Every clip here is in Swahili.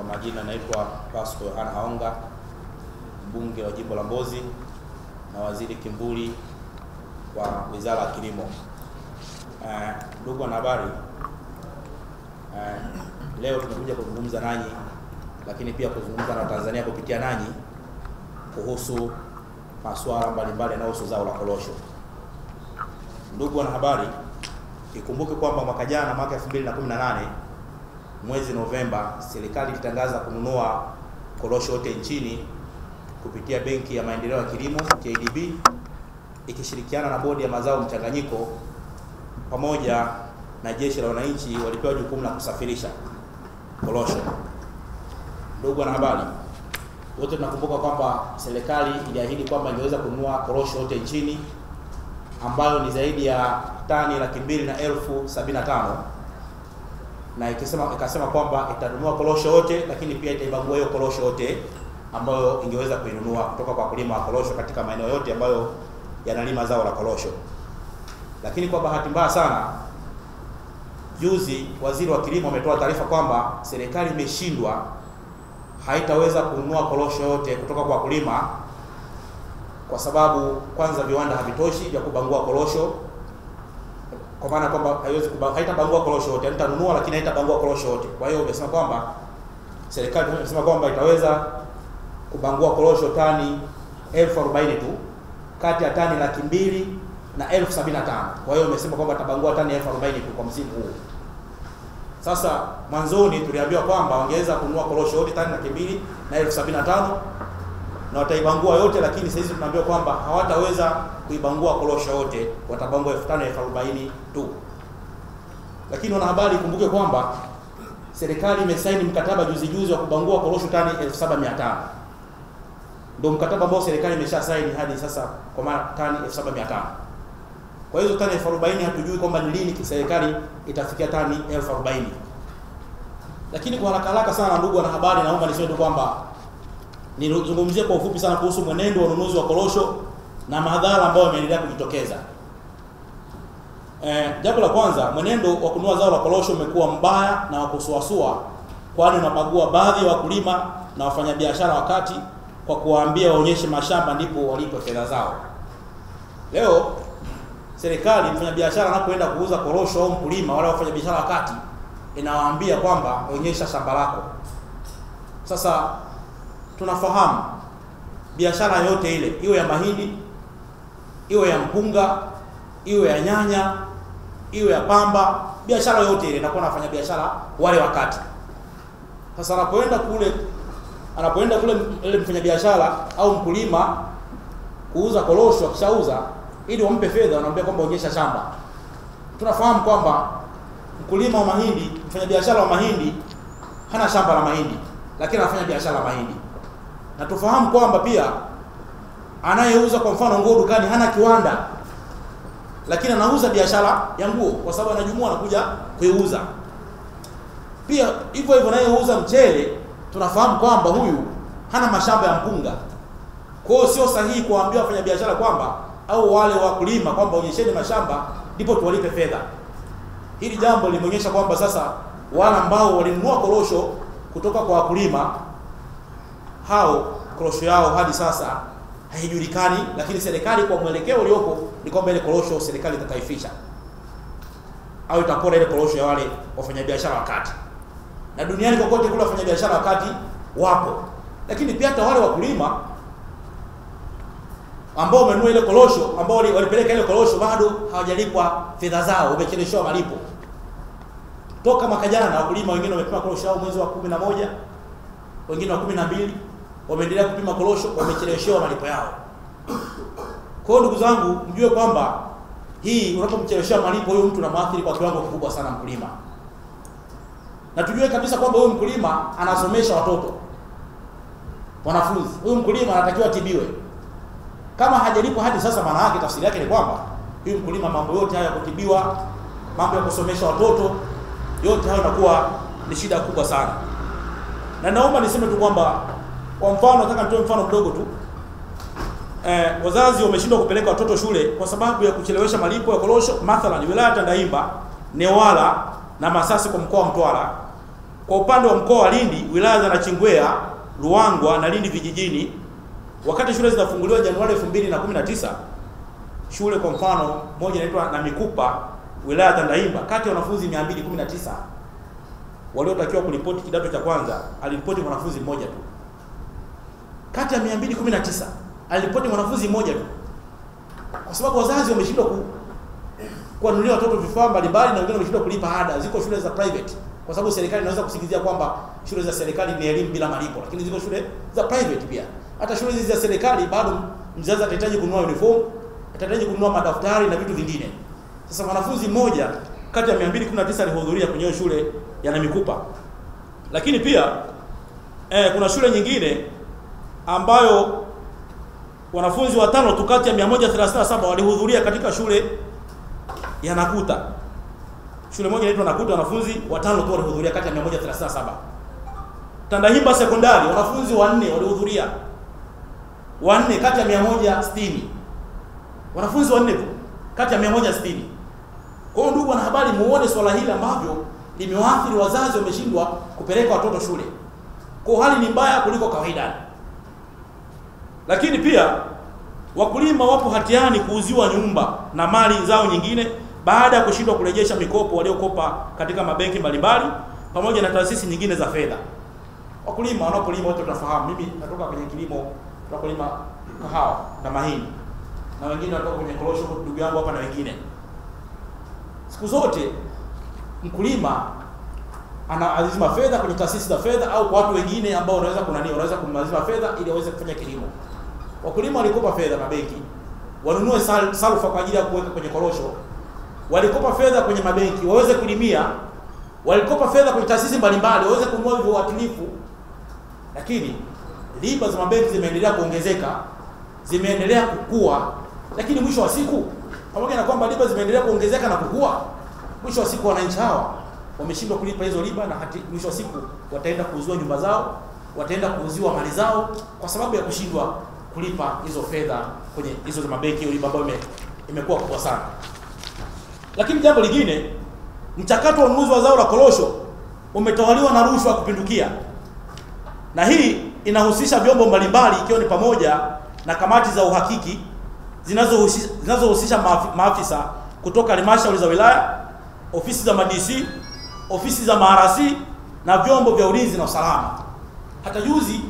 Kwa majina naitwa Pasco Yohana Haonga, mbunge wa jimbo la Mbozi na waziri kimbuli wa Wizara ya Kilimo. Eh, ndugu wanahabari, eh, leo tumekuja kuzungumza nanyi, lakini pia kuzungumza na Tanzania kupitia nanyi kuhusu masuala mbalimbali yanayohusu zao la korosho. Ndugu wanahabari, ikumbuke kwamba mwaka jana, mwaka 2018 mwezi Novemba, serikali ilitangaza kununua korosho yote nchini kupitia Benki ya Maendeleo ya Kilimo KDB ikishirikiana na Bodi ya Mazao Mchanganyiko pamoja na Jeshi la Wananchi walipewa jukumu la kusafirisha korosho. Ndugu wanahabari, wote tunakumbuka kwamba serikali iliahidi kwamba ingeweza kununua korosho yote nchini ambayo ni zaidi ya tani laki mbili na elfu sabini na tano na ikisema ikasema kwamba itanunua korosho yote, lakini pia itaibagua hiyo korosho yote ambayo ingeweza kuinunua kutoka kwa wakulima wa korosho katika maeneo yote ambayo yanalima zao la korosho. Lakini kwa bahati mbaya sana, juzi waziri wa kilimo ametoa taarifa kwamba serikali imeshindwa, haitaweza kununua korosho yote kutoka kwa wakulima kwa sababu kwanza viwanda havitoshi vya kubangua korosho, kwa maana kwamba haiwezi haitabangua korosho yote, nitanunua lakini haitabangua korosho yote. Kwa hiyo umesema kwamba serikali imesema kwamba itaweza kubangua korosho tani elfu arobaini tu kati ya tani laki mbili na elfu sabini na tano. Kwa hiyo umesema kwamba tabangua tani elfu arobaini tu kwa msimu huu. Sasa mwanzoni tuliambiwa kwamba wangeweza kununua korosho yote tani laki mbili na elfu sabini na tano na wataibangua yote, lakini sasa tunaambiwa kwamba hawataweza kuibangua korosho yote, watabangua elfu tano elfu arobaini tu. Lakini wanahabari, kumbuke kwamba serikali imesaini mkataba juzi juzi wa kubangua korosho tani 7500 ndio mkataba ambao serikali imesha saini hadi sasa, kwa maana tani 7500. Kwa hizo tani 1040 hatujui kwamba ni lini serikali itafikia tani 1040. Lakini kwa haraka haraka sana, ndugu wanahabari, naomba niseme tu kwamba nizungumzie kwa ufupi sana kuhusu mwenendo wa ununuzi wa korosho na madhara ambayo yameendelea kujitokeza. Eh, jambo la kwanza, mwenendo wa kununua zao la korosho umekuwa mbaya na wa kusuasua, kwani unabagua baadhi ya wakulima na wafanyabiashara wakati kwa kuwaambia waonyeshe mashamba ndipo walipe fedha zao. Leo serikali, mfanyabiashara anapoenda kuuza korosho au mkulima, wale wafanyabiashara wakati inawaambia kwamba onyesha shamba lako. Sasa tunafahamu biashara yote ile, iwe ya mahindi, iwe ya mpunga, iwe ya nyanya, iwe ya pamba, biashara yote ile inakuwa nafanya biashara wale wakati. Sasa anapoenda kule anapoenda kule ile mfanyabiashara au mkulima kuuza korosho, akishauza ili wampe fedha, wanaambia kwamba onyesha shamba. Tunafahamu kwamba mkulima wa mahindi, mfanyabiashara wa mahindi hana shamba la mahindi, lakini anafanya biashara ya mahindi na tufahamu kwamba pia anayeuza kwa mfano nguo dukani hana kiwanda, lakini anauza biashara ya nguo kwa sababu anajumua anakuja kuiuza. Pia hivyo hivyo anayeuza mchele tunafahamu kwamba huyu hana mashamba ya mpunga. Kwa hiyo sio sahihi kuwaambia wafanyabiashara kwamba au wale wakulima kwamba onyesheni mashamba ndipo tuwalipe fedha. Hili jambo limeonyesha kwamba sasa wale ambao walinunua korosho kutoka kwa wakulima hao korosho yao hadi sasa haijulikani, lakini serikali kwa mwelekeo uliopo ni kwamba ile korosho serikali itataifisha. Au itapora ile korosho ya wale wafanyabiashara wakati, na duniani kokote kule wafanyabiashara wakati wapo, lakini pia hata wale wakulima ambao wamenunua ile korosho ambao walipeleka ile korosho bado hawajalipwa fedha zao, wamecheleweshwa malipo. Toka mwaka jana. Wakulima wengine wamepima korosho yao mwezi wa kumi na moja wengine wa kumi na mbili wameendelea kupima korosho, wamecheleweshewa malipo yao. Kwa hiyo ndugu zangu, mjue kwamba hii unapomcheleweshea malipo huyo mtu unamwathiri kwa kiwango kikubwa sana mkulima, na tujue kabisa kwamba huyu mkulima anasomesha watoto wanafunzi. Huyu mkulima anatakiwa atibiwe. Kama hajalipwa hadi sasa, maana yake tafsiri yake ni kwamba huyu mkulima, mambo yote haya ya kutibiwa, mambo ya kusomesha watoto, yote hayo inakuwa ni shida kubwa sana na naomba niseme tu kwamba kwa mfano, nataka nitoe mfano mdogo tu. Eh, wazazi wameshindwa kupeleka watoto shule kwa sababu ya kuchelewesha malipo ya korosho. Mathalan, wilaya Tandahimba, Newala na Masasi kwa mkoa wa Mtwara Kwa upande wa mkoa wa Lindi, wilaya za Nachingwea, Ruangwa na Lindi vijijini, wakati shule zinafunguliwa Januari 2019 shule kwa mfano moja inaitwa Namikupa wilaya ya Tandahimba, kati ya wanafunzi 219 waliotakiwa kuripoti kidato cha kwanza aliripoti mwanafunzi mmoja tu. Kati ya 219 aliripoti mwanafunzi mmoja tu, kwa sababu wazazi wameshindwa ku kuwanunulia watoto vifaa mbalimbali na wengine wameshindwa kulipa ada. Ziko shule za private, kwa sababu serikali inaweza kusingizia kwamba shule za serikali ni elimu bila malipo, lakini ziko shule za private pia. Hata shule hizi za serikali bado mzazi atahitaji kununua uniform, atahitaji kununua madaftari na vitu vingine. Sasa mwanafunzi mmoja kati ya 219 alihudhuria kwenye shule ya Namikupa. Lakini pia eh, kuna shule nyingine ambayo wanafunzi watano tu kati ya 137 walihudhuria katika shule ya Nakuta. Shule moja inaitwa Nakuta, wanafunzi watano tu walihudhuria kati ya 137. Tandahimba sekondari wanafunzi wanne walihudhuria, wanne kati ya 160, wanafunzi wanne tu kati ya 160. Kwa hiyo ndugu wanahabari, muone swala hili ambavyo limewaathiri wazazi, wameshindwa kupeleka watoto shule. Kwa hali ni mbaya kuliko kawaida. Lakini pia wakulima wapo hatiani kuuziwa nyumba na mali zao nyingine baada ya kushindwa kurejesha mikopo waliokopa katika mabenki mbalimbali pamoja na taasisi nyingine za fedha. Wakulima wanapolima wote tunafahamu, mimi natoka kwenye kilimo, tunakulima kahawa na mahindi, na wengine wanatoka kwenye korosho, ndugu yangu hapa na wengine. Siku zote mkulima ana lazima fedha kwenye taasisi za fedha au kwa watu wengine ambao wanaweza kunani, wanaweza kumlazima fedha ili aweze kufanya kilimo. Wakulima walikopa fedha mabenki, wanunue sal, salfa kwa ajili ya kuweka kwenye korosho, walikopa fedha kwenye mabenki waweze kulimia, walikopa fedha kwenye taasisi mbalimbali waweze kununua hivyo uatilifu, lakini riba za mabenki zimeendelea kuongezeka, zimeendelea kukua, lakini mwisho wa siku, pamoja na kwamba riba zimeendelea kuongezeka na kukua, mwisho wa siku wananchi hawa wameshindwa kulipa hizo riba, na hati mwisho wa siku wataenda kuuziwa nyumba zao, wataenda kuuziwa mali zao kwa sababu ya kushindwa kulipa hizo fedha kwenye hizo za mabenki, ambayo imekuwa kubwa sana. Lakini jambo lingine, mchakato wa ununuzi wa zao la korosho umetawaliwa na rushwa kupindukia, na hii inahusisha vyombo mbalimbali, ikiwa ni pamoja na kamati za uhakiki zinazohusisha zinazohusisha maafisa kutoka halmashauri za wilaya, ofisi za madc, ofisi za maarasi na vyombo vya ulinzi na usalama. Hata juzi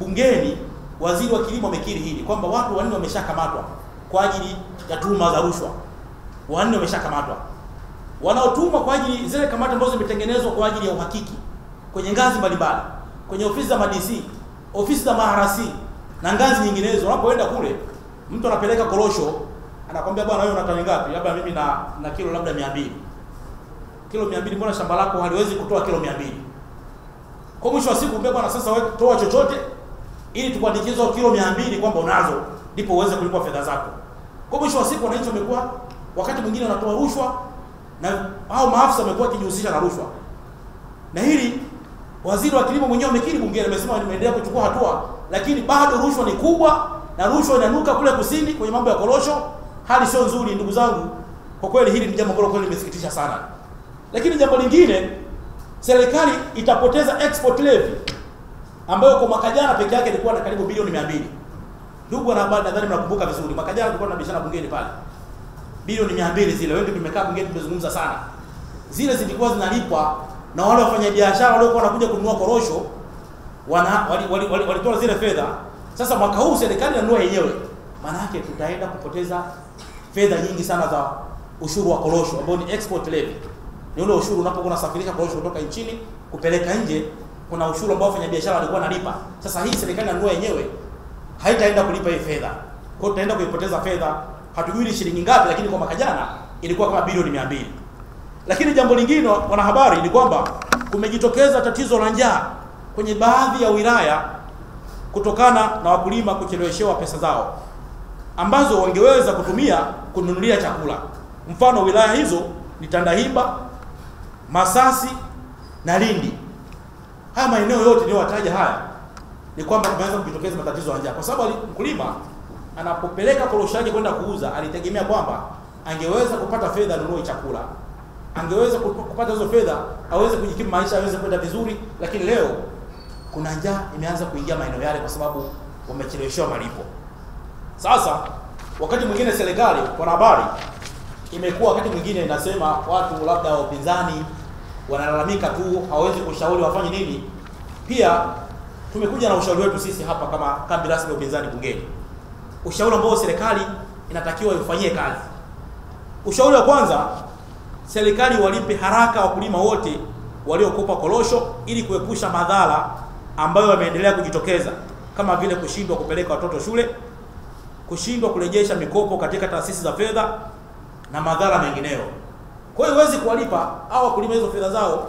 bungeni waziri wa kilimo amekiri hili kwamba watu wanne wameshakamatwa kwa ajili ya tuhuma za rushwa. Wanne wameshakamatwa wanaotumwa kwa ajili zile kamati ambazo zimetengenezwa kwa ajili ya uhakiki kwenye ngazi mbalimbali, kwenye ofisi za madc, ofisi za maharasi na ngazi nyinginezo. Unapoenda kule, mtu anapeleka korosho, anakwambia bwana, wewe una tani ngapi? Labda mimi na na kilo labda 200. Kilo 200, mbona shamba lako haliwezi kutoa kilo 200? Kwa mwisho wa siku, mbona bwana, sasa wewe toa chochote ili tukuandikize kilo 200 kwamba unazo, ndipo uweze kulipwa fedha zako. Kwa mwisho wa siku, wananchi wamekuwa wakati mwingine wanatoa rushwa na hao maafisa wamekuwa wakijihusisha na rushwa, na hili waziri wa kilimo mwenyewe amekiri bungeni, amesema nimeendelea kuchukua hatua, lakini bado rushwa ni kubwa na rushwa inanuka kule kusini kwenye mambo ya korosho. Hali sio nzuri, ndugu zangu, kwa kweli hili ni jambo ambalo kweli limesikitisha sana. Lakini jambo lingine, serikali itapoteza export levy ambayo kwa mwaka jana peke yake ilikuwa na karibu bilioni 200. Ndugu wanahabari, nadhani mnakumbuka vizuri, mwaka jana tulikuwa tunabishana bungeni pale bilioni 200 zile, wengi tumekaa bungeni tumezungumza sana, zile zilikuwa zinalipwa na wale wafanyabiashara waliokuwa wanakuja kununua korosho, wana walitoa wali, wali, wali zile fedha. Sasa mwaka huu serikali inanunua yenyewe, maana yake tutaenda kupoteza fedha nyingi sana za ushuru wa korosho ambao ni export levy. Ni ule ushuru unapokuwa unasafirisha korosho kutoka nchini kupeleka nje, kuna ushuru ambao wafanyabiashara walikuwa wanalipa. Sasa hii serikali inanunua yenyewe, haitaenda kulipa hii fedha, kwa hiyo tutaenda kuipoteza fedha hatujui ni shilingi ngapi, lakini kwa mwaka jana ilikuwa kama bilioni 200. Lakini jambo lingine, wanahabari, ni kwamba kumejitokeza tatizo la njaa kwenye baadhi ya wilaya kutokana na wakulima kucheleweshewa pesa zao ambazo wangeweza kutumia kununulia chakula. Mfano, wilaya hizo ni Tandahimba, Masasi na Lindi. Haya maeneo yote niliyowataja haya ni kwamba kumeanza kujitokeza matatizo ya njaa, kwa sababu mkulima anapopeleka korosho yake kwenda kuuza alitegemea kwamba angeweza kupata fedha nunue chakula, angeweza kupata hizo fedha aweze kujikimu maisha, aweze kwenda vizuri, lakini leo kuna njaa imeanza kuingia maeneo yale kwa sababu wamecheleweshewa malipo. Sasa wakati mwingine serikali kwa habari imekuwa wakati mwingine inasema watu labda wa upinzani wanalalamika tu, hawawezi kushauri wafanye nini. Pia tumekuja na ushauri wetu sisi hapa kama kambi rasmi ya upinzani bungeni, ushauri ambao serikali inatakiwa ifanyie kazi. Ushauri wa kwanza, serikali walipe haraka wakulima wote waliokopa korosho ili kuepusha madhara ambayo yameendelea kujitokeza kama vile kushindwa kupeleka watoto shule, kushindwa kurejesha mikopo katika taasisi za fedha na madhara mengineyo. Kwa hiyo huwezi kuwalipa au wakulima hizo fedha zao,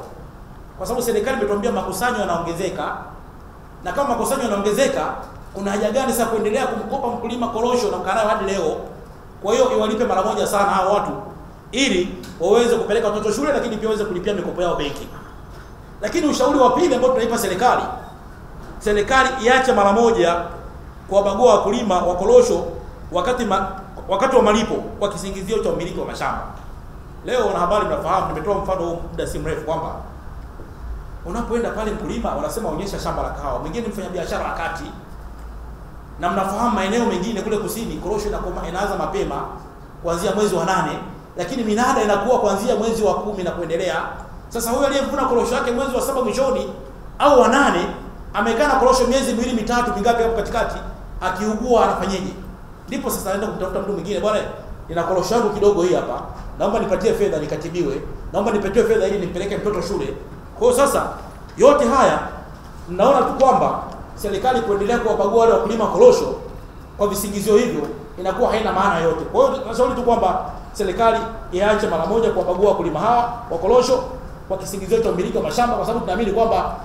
kwa sababu serikali imetuambia makusanyo yanaongezeka, na kama makusanyo yanaongezeka, kuna haja gani sasa kuendelea kumkopa mkulima korosho na mkanayo hadi leo? Kwa hiyo iwalipe mara moja sana hao watu, ili waweze kupeleka watoto shule, lakini pia waweze kulipia mikopo yao benki. Lakini ushauri wa pili ambao tunaipa serikali, serikali iache mara moja kuwabagua wakulima wa korosho wakati ma, wakati wa malipo kwa kisingizio cha umiliki wa mashamba. Leo wanahabari mnafahamu, nimetoa mfano muda si mrefu kwamba unapoenda pale mkulima wanasema onyesha shamba la kahawa, mwingine mfanya biashara kati, na mnafahamu maeneo mengine kule kusini korosho inakoma inaanza mapema kuanzia mwezi wa nane, lakini minada inakuwa kuanzia mwezi wa kumi na kuendelea. Sasa huyo aliyevuna korosho yake mwezi wa saba mwishoni au wa nane amekaa na korosho miezi miwili mitatu mingapi hapo katikati, akiugua anafanyeje? Ndipo sasa anaenda kumtafuta mtu mwingine, bwana, nina korosho yangu kidogo hii hapa, naomba nipatie fedha nikatibiwe, naomba nipatiwe fedha ili nimpeleke mtoto shule. Kwa hiyo sasa yote haya naona tu kwamba serikali kuendelea kuwabagua wale wakulima korosho kwa visingizio hivyo inakuwa haina maana yote. Kwa hiyo tunashauri tu kwamba serikali iache mara moja kuwabagua wakulima hawa wa korosho kwa kisingizio cha umiliki wa mashamba, kwa sababu tunaamini kwamba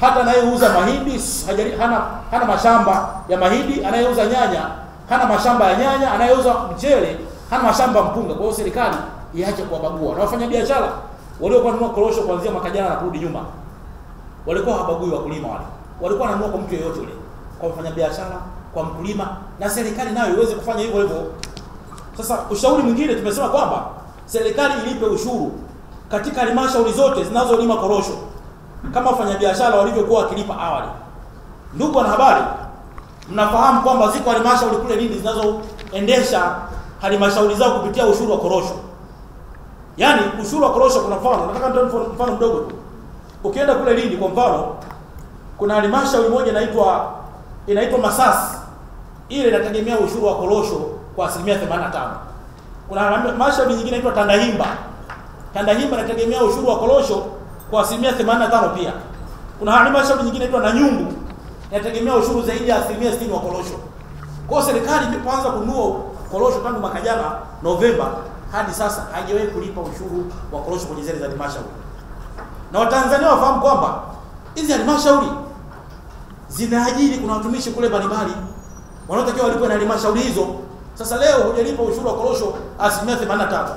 hata anayeuza mahindi hajari, hana, hana mashamba ya mahindi, anayeuza nyanya hana mashamba ya nyanya, anayeuza mchele hana mashamba mpunga. Kwa hiyo serikali iache kuwabagua na wafanya biashara waliokuwa wanunua korosho kuanzia mwaka jana na kurudi nyuma, walikuwa hawabagui wakulima wale, walikuwa wananunua kwa mtu yeyote yule, kwa mfanyabiashara, kwa mkulima, na serikali nayo iweze kufanya hivyo hivyo. Sasa ushauri mwingine tumesema kwamba serikali ilipe ushuru katika halmashauri zote zinazolima korosho kama wafanyabiashara walivyokuwa wakilipa awali. Ndugu wanahabari, mnafahamu kwamba ziko halmashauri kule nini zinazoendesha halmashauri zao kupitia ushuru wa korosho. Yaani ushuru wa korosho, kuna mfano, nataka nitoe mfano mdogo tu. Ukienda kule Lindi kwa mfano, kuna halmashauri moja inaitwa inaitwa Masasi, ile inategemea ushuru wa korosho kwa asilimia 85. Kuna halmashauri nyingine inaitwa Tandahimba, Tandahimba inategemea ushuru wa korosho kwa asilimia 85 pia. Kuna halmashauri nyingine inaitwa Nanyungu inategemea ushuru zaidi ya asilimia 60 wa korosho. Kwa serikali ilipoanza kununua korosho tangu mwaka jana Novemba hadi sasa haijawahi kulipa ushuru wa korosho kwenye zile za halmashauri. Na Watanzania wafahamu kwamba hizi halmashauri zinaajiri, kuna watumishi kule mbalimbali wanaotakiwa walipwe na halmashauri hizo. Sasa leo hujalipa ushuru wa korosho asilimia 85